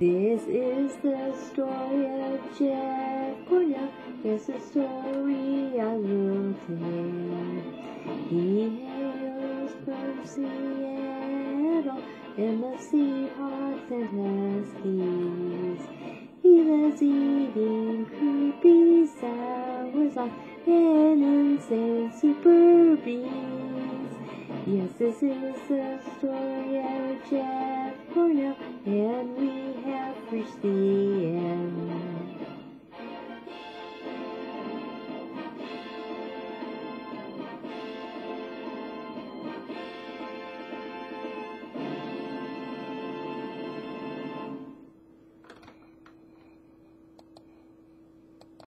This is the story of Jeff Cornell. It's a story I will tell. He hails from Seattle and the Seahawks and Huskies. He loves eating creepy sour sauce and insane super beans. Yes, this is the story of Jeff Cornell, and we end.